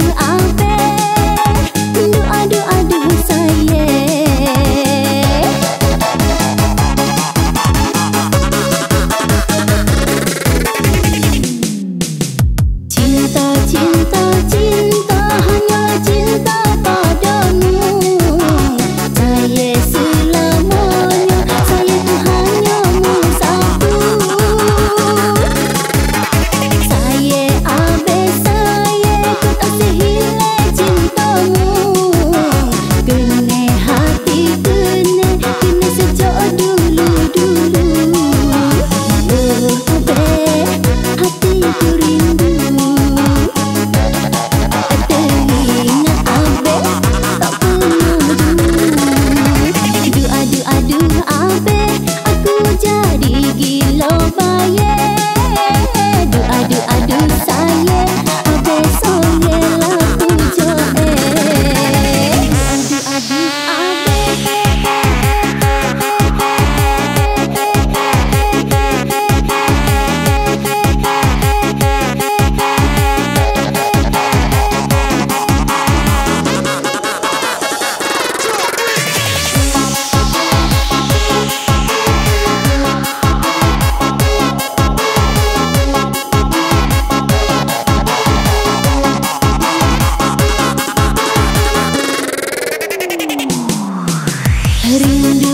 you out Rindu